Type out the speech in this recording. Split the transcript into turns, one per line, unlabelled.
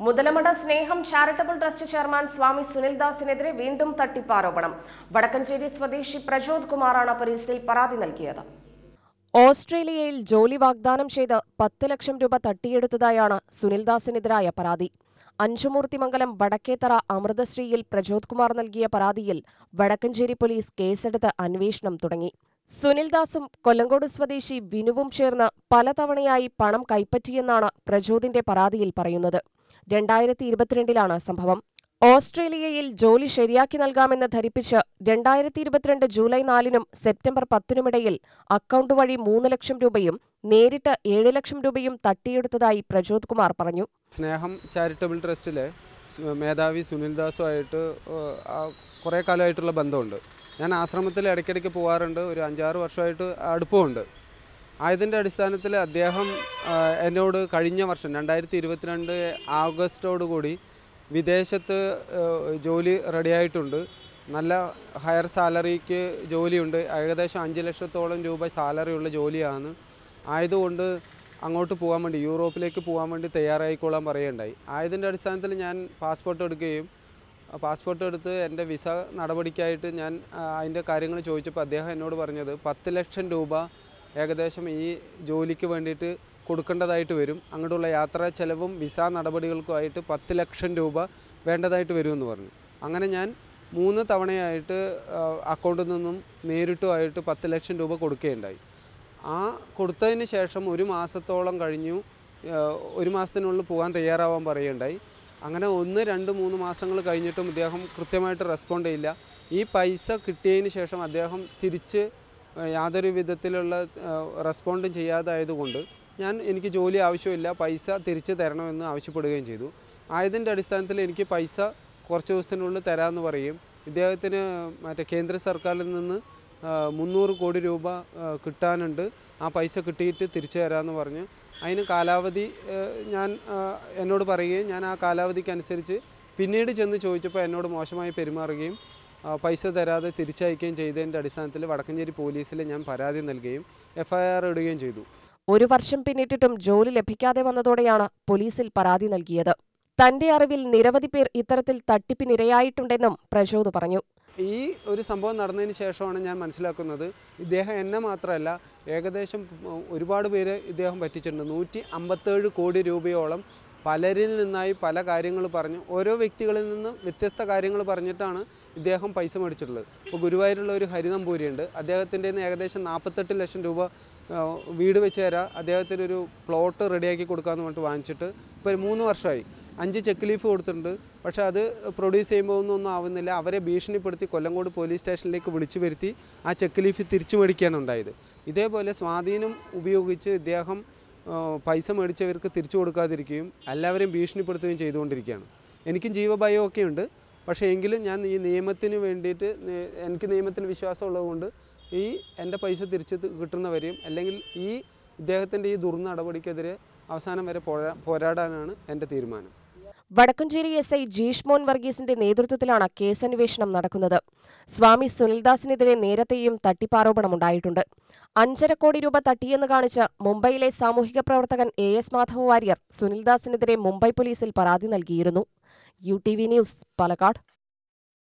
Muthalamada Sneham charitable trust chairman Swami സുനിൽദാസിനെതിരെ വീണ്ടും തട്ടിപ്പാരോപണം. വടക്കഞ്ചേരി സ്വദേശി പ്രജോദ് കുമാറാണ് പോലീസിൽ പരാതി നൽകിയത്. ഓസ്ട്രേലിയയിൽ ജോലി വാഗ്ദാനം ചെയ്ത് പത്ത് ലക്ഷം രൂപ തട്ടിയെടുത്തതായാണ് സുനിൽദാസിനെതിരായ പരാതി. അഞ്ചുമൂർത്തിമംഗലം വടക്കേത്തറ അമൃതശ്രീയിൽ പ്രജോദ് കുമാർ നൽകിയ പരാതിയിൽ വടക്കഞ്ചേരി പോലീസ് കേസെടുത്ത് അന്വേഷണം തുടങ്ങി. സുനിൽദാസും കൊല്ലങ്കോട് സ്വദേശി വിനുവും ചേർന്ന് പലതവണയായി പണം കൈപ്പറ്റിയെന്നാണ് പ്രജോദിന്റെ പരാതിയിൽ പറയുന്നത്. രണ്ടായിരത്തി ഇരുപത്തിരണ്ടിലാണ് സംഭവം. ഓസ്ട്രേലിയയിൽ ജോലി ശരിയാക്കി നൽകാമെന്ന് ധരിപ്പിച്ച് രണ്ടായിരത്തി ഇരുപത്തിരണ്ട് ജൂലൈ നാലിനും സെപ്റ്റംബർ പത്തിനുമിടയിൽ അക്കൗണ്ട് വഴി മൂന്ന് ലക്ഷം രൂപയും നേരിട്ട് ഏഴ് ലക്ഷം രൂപയും തട്ടിയെടുത്തതായി പ്രജോദ് കുമാർ പറഞ്ഞു.
സ്നേഹം ചാരിറ്റബിൾ ട്രസ്റ്റിലെ മേധാവി സുനിൽദാസുമായിട്ട് ദാസുമായിട്ട് കുറേ കാലമായിട്ടുള്ള ബന്ധമുണ്ട്. ഞാൻ ആശ്രമത്തിൽ ഇടയ്ക്കിടയ്ക്ക് പോകാറുണ്ട് ഒരു അഞ്ചാറ് വർഷമായിട്ട് അടുപ്പമുണ്ട്. ആയതിന്റെ അടിസ്ഥാനത്തിൽ അദ്ദേഹം എന്നോട് കഴിഞ്ഞ വർഷം രണ്ടായിരത്തി ഇരുപത്തിരണ്ട് ആഗസ്റ്റോടുകൂടി വിദേശത്ത് ജോലി റെഡിയായിട്ടുണ്ട്. നല്ല ഹയർ സാലറിക്ക് ജോലിയുണ്ട്. ഏകദേശം അഞ്ച് ലക്ഷത്തോളം രൂപ സാലറിയുള്ള ജോലിയാണ്. ആയതുകൊണ്ട് അങ്ങോട്ട് പോകാൻ വേണ്ടി യൂറോപ്പിലേക്ക് പോകാൻ വേണ്ടി തയ്യാറായിക്കോളാൻ പറയുകയുണ്ടായി. ആയതിന്റെ അടിസ്ഥാനത്തിൽ ഞാൻ പാസ്പോർട്ട് എടുക്കുകയും പാസ്പോർട്ട് എടുത്ത് എന്റെ വിസ നടപടിക്കായിട്ട് ഞാൻ അതിന്റെ കാര്യങ്ങൾ ചോദിച്ചപ്പോൾ അദ്ദേഹം എന്നോട് പറഞ്ഞത് പത്ത് ലക്ഷം രൂപ ഏകദേശം ഈ ജോലിക്ക് വേണ്ടിയിട്ട് കൊടുക്കേണ്ടതായിട്ട് വരും. അങ്ങോട്ടുള്ള യാത്രാ ചെലവും വിസ നടപടികൾക്കുമായിട്ട് പത്ത് ലക്ഷം രൂപ വേണ്ടതായിട്ട് വരുമെന്ന് പറഞ്ഞു. അങ്ങനെ ഞാൻ മൂന്ന് തവണയായിട്ട് അക്കൗണ്ടിൽ നിന്നും നേരിട്ടുമായിട്ട് പത്ത് ലക്ഷം രൂപ കൊടുക്കുകയുണ്ടായി. ആ കൊടുത്തതിന് ശേഷം ഒരു മാസത്തോളം കഴിഞ്ഞു ഒരു മാസത്തിനുള്ളിൽ പോകാൻ തയ്യാറാവാൻ പറയുകയുണ്ടായി. അങ്ങനെ ഒന്ന് രണ്ട് മൂന്ന് മാസങ്ങൾ കഴിഞ്ഞിട്ടും ഇദ്ദേഹം കൃത്യമായിട്ട് റെസ്പോണ്ട് ചെയ്യില്ല. ഈ പൈസ കിട്ടിയതിന് ശേഷം അദ്ദേഹം തിരിച്ച് യാതൊരു വിധത്തിലുള്ള റെസ്പോണ്ടും ചെയ്യാതായതുകൊണ്ട് ഞാൻ എനിക്ക് ജോലി ആവശ്യമില്ല പൈസ തിരിച്ച് തരണമെന്ന് ആവശ്യപ്പെടുകയും ചെയ്തു. ആയതിന്റെ അടിസ്ഥാനത്തിൽ എനിക്ക് പൈസ കുറച്ച് ദിവസത്തിനുള്ളിൽ തരാമെന്ന് പറയും. ഇദ്ദേഹത്തിന് മറ്റേ കേന്ദ്ര സർക്കാരിൽ നിന്ന് മുന്നൂറ് കോടി രൂപ കിട്ടാനുണ്ട്. ആ പൈസ കിട്ടിയിട്ട് തിരിച്ചു തരാമെന്ന് പറഞ്ഞ് അതിന് കാലാവധി ഞാൻ എന്നോട് പറയുകയും ഞാൻ ആ കാലാവധിക്കനുസരിച്ച് പിന്നീട് ചെന്ന് ചോദിച്ചപ്പോൾ എന്നോട് മോശമായി പെരുമാറുകയും പൈസ തരാതെ തിരിച്ചയക്കുകയും ചെയ്തതിന്റെ അടിസ്ഥാനത്തിൽ വടക്കഞ്ചേരി പോലീസിൽ ഞാൻ പരാതി നൽകുകയും എഫ്ഐആർ ഇടുകയും ചെയ്തു.
ഒരു വർഷം പിന്നിട്ടിട്ടും ജോലി ലഭിക്കാതെ വന്നതോടെയാണ് പോലീസിൽ പരാതി നൽകിയത്. തന്റെ അറിവിൽ നിരവധി പേർ ഇത്തരത്തിൽ തട്ടിപ്പിനിരയായിട്ടുണ്ടെന്നും പ്രശോദ് പറഞ്ഞു.
ഈ ഒരു സംഭവം നടന്നതിന് ശേഷമാണ് ഞാൻ മനസ്സിലാക്കുന്നത് ഇദ്ദേഹം എന്നെ മാത്രമല്ല ഏകദേശം ഒരുപാട് പേര് ഇദ്ദേഹം പറ്റിച്ചിട്ടുണ്ട്. നൂറ്റി അമ്പത്തേഴ് കോടി രൂപയോളം പലരിൽ നിന്നായി പല കാര്യങ്ങൾ പറഞ്ഞു. ഓരോ വ്യക്തികളിൽ നിന്നും വ്യത്യസ്ത കാര്യങ്ങൾ പറഞ്ഞിട്ടാണ് ഇദ്ദേഹം പൈസ മേടിച്ചിട്ടുള്ളത്. ഇപ്പോൾ ഗുരുവായൂരുള്ള ഒരു ഹരിനമ്പൂരിയുണ്ട് അദ്ദേഹത്തിന്റെ ഏകദേശം നാൽപ്പത്തെട്ട് ലക്ഷം രൂപ വീട് വെച്ച് തരാം. അദ്ദേഹത്തിന് ഒരു പ്ലോട്ട് റെഡിയാക്കി കൊടുക്കാമെന്ന് പറഞ്ഞിട്ട് വാങ്ങിച്ചിട്ട് ഇപ്പോൾ ഒരു മൂന്ന് വർഷമായി. അഞ്ച് ചെക്ക് ലീഫ് കൊടുത്തിട്ടുണ്ട്. പക്ഷേ അത് പ്രൊഡ്യൂസ് ചെയ്യുമ്പോൾ ഒന്നും ഒന്നും ആവുന്നില്ല. അവരെ ഭീഷണിപ്പെടുത്തി കൊല്ലങ്കോട് പോലീസ് സ്റ്റേഷനിലേക്ക് വിളിച്ചു വരുത്തി ആ ചെക്ക് ലീഫ് തിരിച്ചു മേടിക്കുകയാണ് ഉണ്ടായത്. ഇതേപോലെ സ്വാധീനം ഉപയോഗിച്ച് ഇദ്ദേഹം പൈസ മേടിച്ചവർക്ക് തിരിച്ചു കൊടുക്കാതിരിക്കുകയും എല്ലാവരെയും ഭീഷണിപ്പെടുത്തുകയും ചെയ്തുകൊണ്ടിരിക്കുകയാണ്. എനിക്കും ജീവഭയം ഒക്കെ ഉണ്ട്. പക്ഷേ എങ്കിലും ഞാൻ ഈ നിയമത്തിന് വേണ്ടിയിട്ട് എനിക്ക് നിയമത്തിന് വിശ്വാസമുള്ളതുകൊണ്ട് ഈ എന്റെ പൈസ തിരിച്ച് കിട്ടുന്നവരെയും അല്ലെങ്കിൽ ഈ ഇദ്ദേഹത്തിന്റെ ഈ ദുർനടപടിക്കെതിരെ അവസാനം വരെ പോരാ പോരാടാനാണ് എന്റെ തീരുമാനം.
വടക്കഞ്ചേരി എസ് ഐ ജീഷ്മോൻ വർഗീസിന്റെ നേതൃത്വത്തിലാണ് കേസന്വേഷണം നടക്കുന്നത്. സ്വാമി സുനിൽദാസിനെതിരെ നേരത്തെയും തട്ടിപ്പാരോപണമുണ്ടായിട്ടുണ്ട് അഞ്ചര കോടി രൂപ തട്ടിയെന്ന് കാണിച്ച് മുംബൈയിലെ സാമൂഹിക പ്രവർത്തകൻ എ എസ് മാധവ വാര്യർ സുനിൽദാസിനെതിരെ മുംബൈ പോലീസിൽ പരാതി നൽകിയിരുന്നു. U T V news Palakkad.